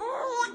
Oh,